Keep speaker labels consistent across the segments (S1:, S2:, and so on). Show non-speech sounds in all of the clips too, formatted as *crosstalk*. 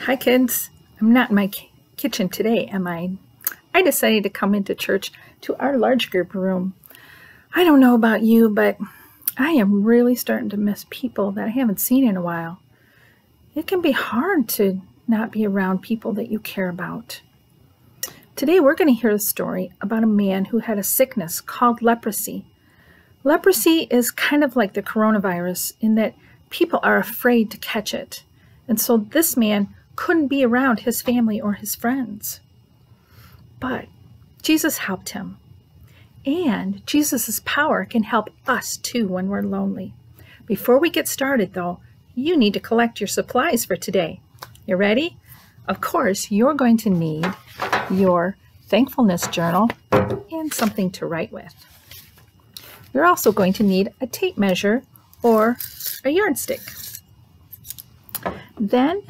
S1: Hi, kids. I'm not in my kitchen today, am I? I decided to come into church to our large group room. I don't know about you, but I am really starting to miss people that I haven't seen in a while. It can be hard to not be around people that you care about. Today, we're going to hear a story about a man who had a sickness called leprosy. Leprosy is kind of like the coronavirus in that people are afraid to catch it. And so this man couldn't be around his family or his friends. But Jesus helped him. And Jesus' power can help us too when we're lonely. Before we get started, though, you need to collect your supplies for today. You ready? Of course, you're going to need your thankfulness journal and something to write with. You're also going to need a tape measure or a yardstick. Then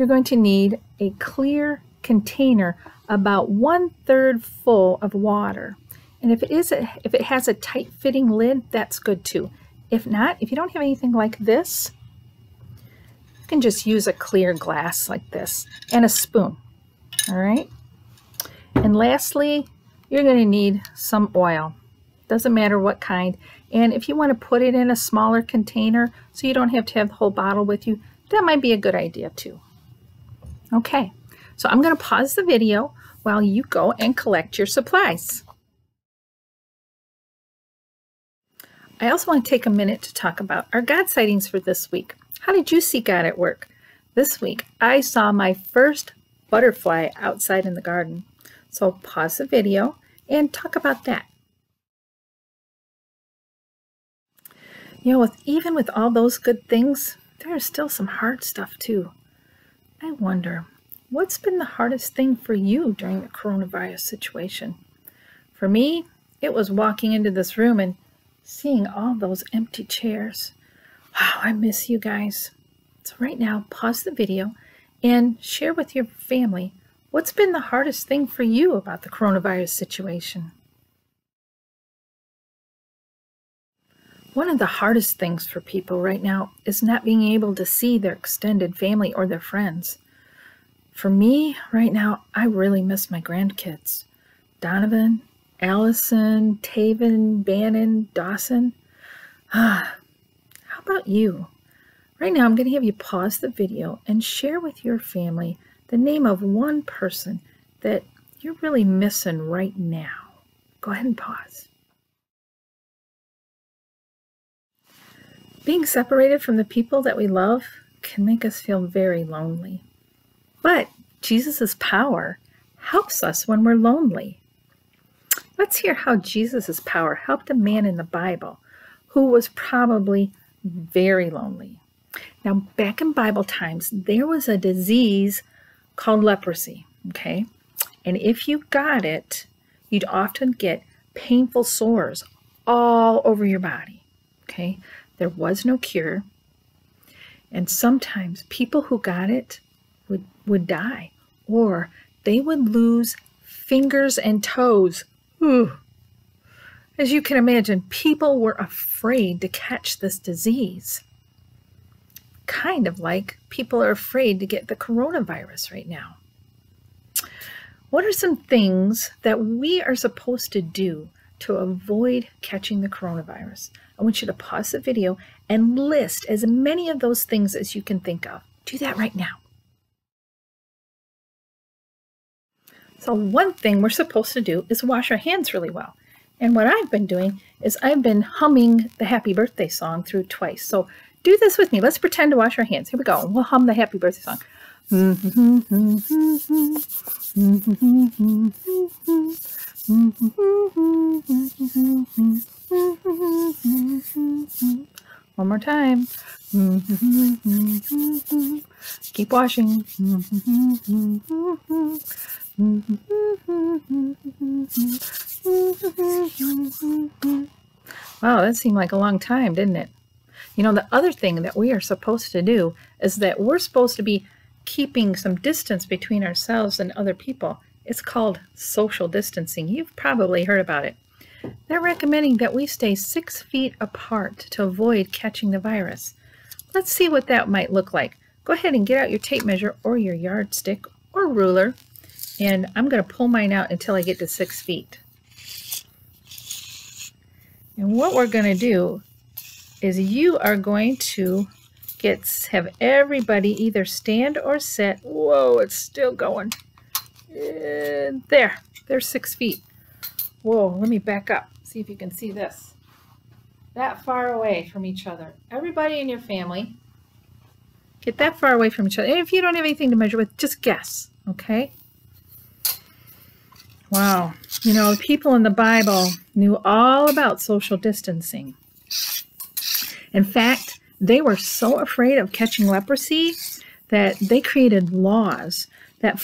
S1: you're going to need a clear container about one third full of water. And if it is a, if it has a tight fitting lid, that's good too. If not, if you don't have anything like this, you can just use a clear glass like this and a spoon. All right. And lastly, you're going to need some oil. Doesn't matter what kind. And if you want to put it in a smaller container so you don't have to have the whole bottle with you, that might be a good idea too. Okay, so I'm going to pause the video while you go and collect your supplies. I also want to take a minute to talk about our God sightings for this week. How did you see God at work? This week, I saw my first butterfly outside in the garden. So pause the video and talk about that. You know, with, even with all those good things, there's still some hard stuff too. I wonder, what's been the hardest thing for you during the coronavirus situation? For me, it was walking into this room and seeing all those empty chairs. Wow, I miss you guys. So, right now, pause the video and share with your family what's been the hardest thing for you about the coronavirus situation. One of the hardest things for people right now is not being able to see their extended family or their friends. For me, right now, I really miss my grandkids Donovan, Allison, Taven, Bannon, Dawson. Ah, how about you? Right now, I'm going to have you pause the video and share with your family the name of one person that you're really missing right now. Go ahead and pause. Being separated from the people that we love can make us feel very lonely. But Jesus' power helps us when we're lonely. Let's hear how Jesus' power helped a man in the Bible who was probably very lonely. Now, back in Bible times, there was a disease called leprosy, okay? And if you got it, you'd often get painful sores all over your body, okay? There was no cure. And sometimes people who got it would, would die or they would lose fingers and toes. Ooh. As you can imagine, people were afraid to catch this disease. Kind of like people are afraid to get the coronavirus right now. What are some things that we are supposed to do to avoid catching the coronavirus. I want you to pause the video and list as many of those things as you can think of. Do that right now. So, one thing we're supposed to do is wash our hands really well. And what I've been doing is I've been humming the happy birthday song through twice. So, do this with me. Let's pretend to wash our hands. Here we go. We'll hum the happy birthday song. *laughs* *laughs* One more time. *laughs* Keep washing. Wow, that seemed like a long time, didn't it? You know, the other thing that we are supposed to do is that we're supposed to be keeping some distance between ourselves and other people. It's called social distancing. You've probably heard about it. They're recommending that we stay six feet apart to avoid catching the virus. Let's see what that might look like. go ahead and get out your tape measure or your yardstick or ruler. And I'm going to pull mine out until I get to six feet. And what we're going to do is you are going to get have everybody either stand or sit. Whoa, it's still going. And there, there's six feet. Whoa, let me back up. See if you can see this. That far away from each other. Everybody in your family, get that far away from each other. And if you don't have anything to measure with, just guess, okay? Wow. You know, people in the Bible knew all about social distancing. In fact, they were so afraid of catching leprosy that they created laws that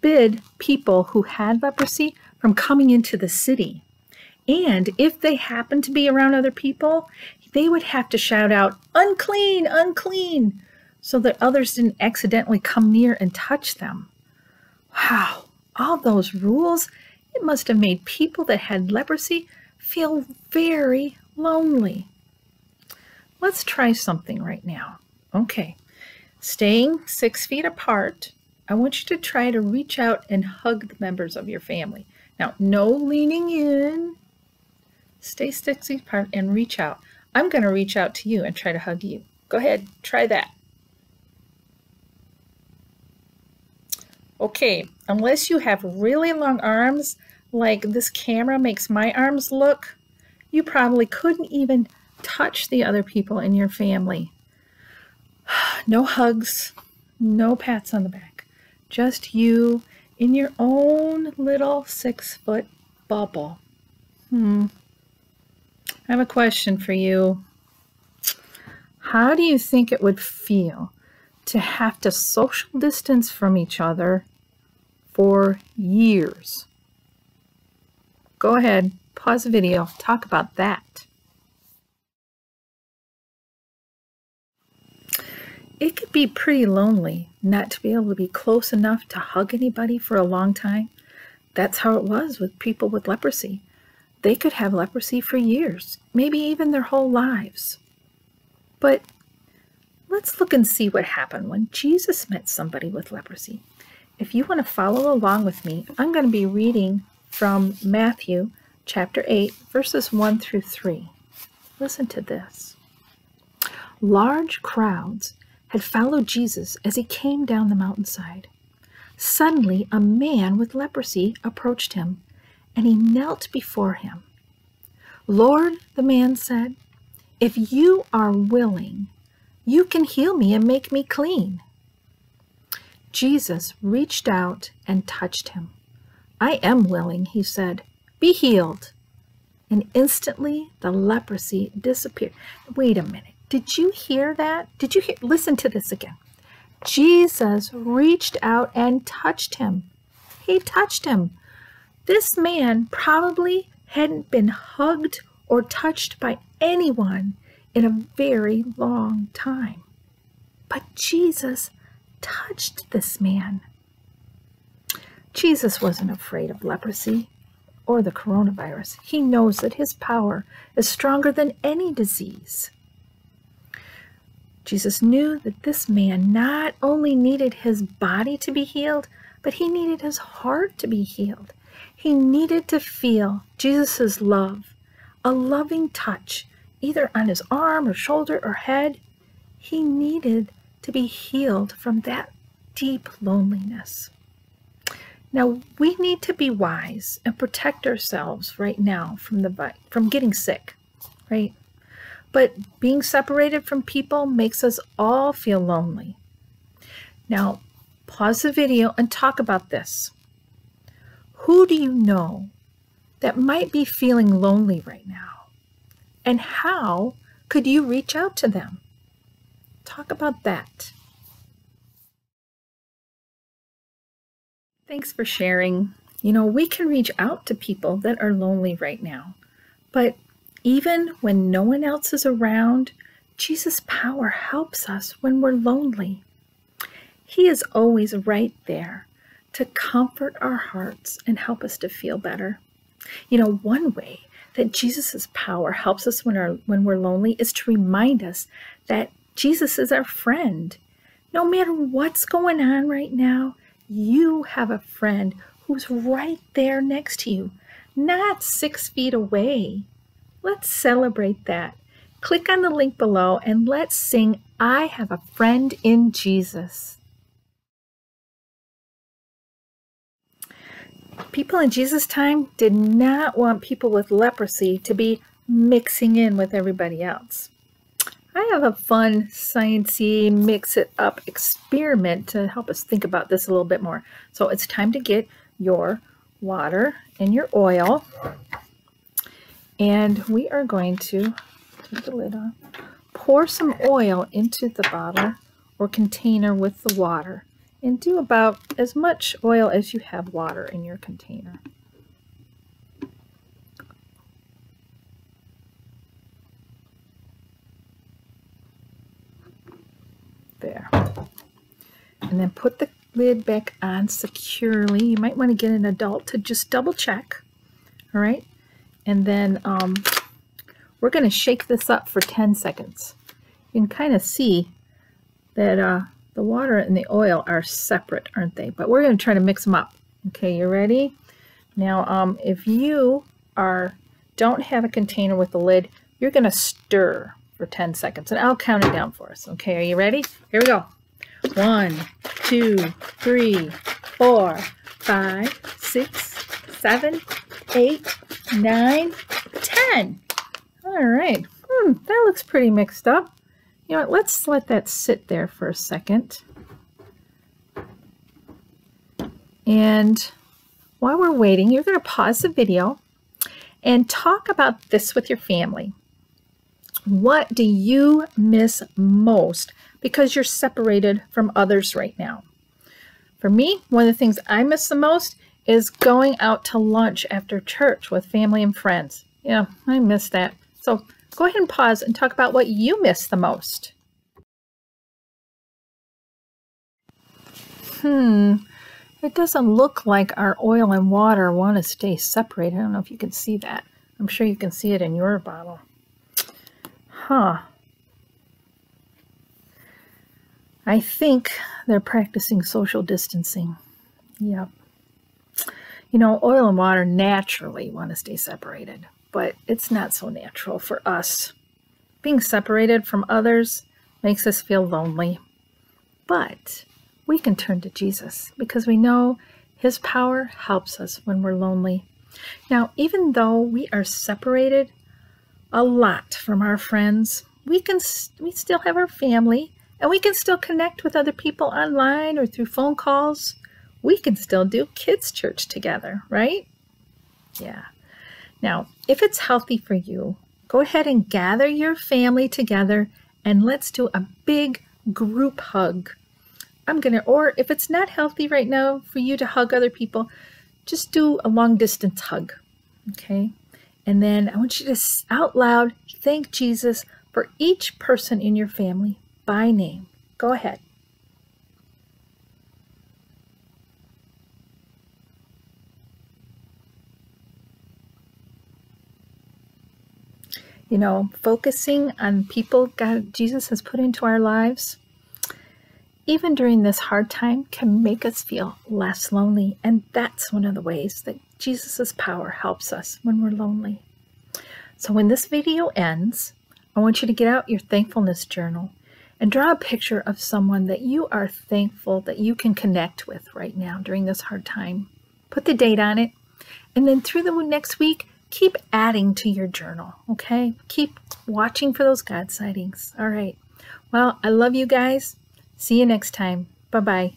S1: forbid people who had leprosy from coming into the city. And if they happened to be around other people, they would have to shout out, unclean, unclean, so that others didn't accidentally come near and touch them. Wow, all those rules, it must have made people that had leprosy feel very lonely. Let's try something right now. Okay, staying six feet apart, I want you to try to reach out and hug the members of your family. Now, no leaning in. Stay six feet apart and reach out. I'm going to reach out to you and try to hug you. Go ahead, try that. Okay, unless you have really long arms, like this camera makes my arms look, you probably couldn't even touch the other people in your family. *sighs* No hugs, no pats on the back, just you in your own little six foot bubble. Hmm. I have a question for you. How do you think it would feel to have to social distance from each other for years? Go ahead, pause the video, talk about that. It could be pretty lonely not to be able to be close enough to hug anybody for a long time. That's how it was with people with leprosy. They could have leprosy for years, maybe even their whole lives. But let's look and see what happened when Jesus met somebody with leprosy. If you want to follow along with me, I'm going to be reading from Matthew chapter 8, verses 1 through 3. Listen to this. Large crowds had followed Jesus as he came down the mountainside. Suddenly, a man with leprosy approached him, and he knelt before him. Lord, the man said, if you are willing, you can heal me and make me clean. Jesus reached out and touched him. I am willing, he said. Be healed. And instantly the leprosy disappeared. Wait a minute. Did you hear that? Did you hear? Listen to this again. Jesus reached out and touched him. He touched him. This man probably hadn't been hugged or touched by anyone in a very long time. But Jesus touched this man. Jesus wasn't afraid of leprosy or the coronavirus. He knows that his power is stronger than any disease. Jesus knew that this man not only needed his body to be healed, but he needed his heart to be healed. He needed to feel Jesus' love, a loving touch, either on his arm or shoulder or head. He needed to be healed from that deep loneliness. Now, we need to be wise and protect ourselves right now from the from getting sick, right? But being separated from people makes us all feel lonely. Now, pause the video and talk about this. Who do you know that might be feeling lonely right now? And how could you reach out to them? Talk about that. Thanks for sharing. You know, we can reach out to people that are lonely right now, but even when no one else is around, Jesus' power helps us when we're lonely. He is always right there to comfort our hearts and help us to feel better. You know, one way that Jesus' power helps us when, our, when we're lonely is to remind us that Jesus is our friend. No matter what's going on right now, you have a friend who's right there next to you, not six feet away. Let's celebrate that. Click on the link below and let's sing I Have a Friend in Jesus. People in Jesus' time did not want people with leprosy to be mixing in with everybody else. I have a fun, sciencey, mix it up experiment to help us think about this a little bit more. So it's time to get your water and your oil. And we are going to take the lid off, pour some oil into the bottle or container with the water and do about as much oil as you have water in your container. There. And then put the lid back on securely. You might want to get an adult to just double check. All right. And then um, we're going to shake this up for 10 seconds. You can kind of see that uh, the water and the oil are separate, aren't they? But we're going to try to mix them up. Okay, you ready? Now, um, if you are don't have a container with a lid, you're going to stir for 10 seconds. And I'll count it down for us. Okay, are you ready? Here we go. One, two, three, four, five, six, seven, eight, nine, ten. All right. Hmm, that looks pretty mixed up. You know what, let's let that sit there for a second. And while we're waiting, you're going to pause the video and talk about this with your family. What do you miss most because you're separated from others right now? For me, one of the things I miss the most is going out to lunch after church with family and friends. Yeah, I miss that. So go ahead and pause and talk about what you miss the most. Hmm, it doesn't look like our oil and water want to stay separated. I don't know if you can see that. I'm sure you can see it in your bottle. Huh. I think they're practicing social distancing. Yep. You know, oil and water naturally want to stay separated but it's not so natural for us. Being separated from others makes us feel lonely. But we can turn to Jesus because we know his power helps us when we're lonely. Now, even though we are separated a lot from our friends, we can we still have our family and we can still connect with other people online or through phone calls. We can still do kids church together, right? Yeah. Now, if it's healthy for you, go ahead and gather your family together and let's do a big group hug. I'm going to, or if it's not healthy right now for you to hug other people, just do a long distance hug. Okay. And then I want you to out loud thank Jesus for each person in your family by name. Go ahead. You know, focusing on people God Jesus has put into our lives, even during this hard time, can make us feel less lonely. And that's one of the ways that Jesus' power helps us when we're lonely. So when this video ends, I want you to get out your thankfulness journal and draw a picture of someone that you are thankful that you can connect with right now during this hard time. Put the date on it. And then through the next week, keep adding to your journal, okay? Keep watching for those God sightings. All right. Well, I love you guys. See you next time. Bye bye.